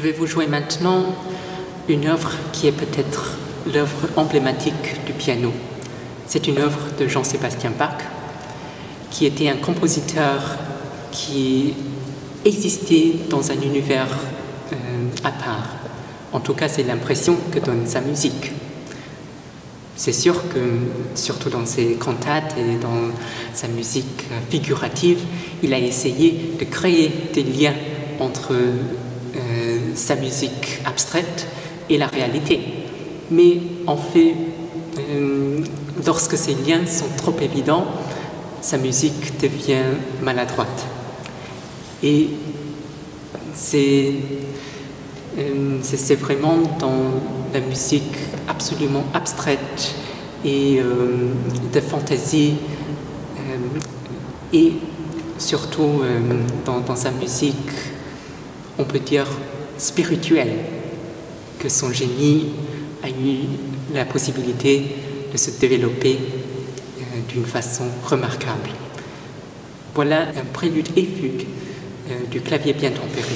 Je vais vous jouer maintenant une œuvre qui est peut-être l'œuvre emblématique du piano. C'est une œuvre de Jean-Sébastien Bach, qui était un compositeur qui existait dans un univers euh, à part. En tout cas, c'est l'impression que donne sa musique. C'est sûr que, surtout dans ses cantates et dans sa musique figurative, il a essayé de créer des liens entre sa musique abstraite et la réalité. Mais en fait, euh, lorsque ces liens sont trop évidents, sa musique devient maladroite. Et c'est euh, vraiment dans la musique absolument abstraite et de fantaisie et surtout dans, sa musique on peut dire, spirituel, que son génie a eu la possibilité de se développer euh, d'une façon remarquable. Voilà un prélude et fugue euh, du clavier bien tempéré.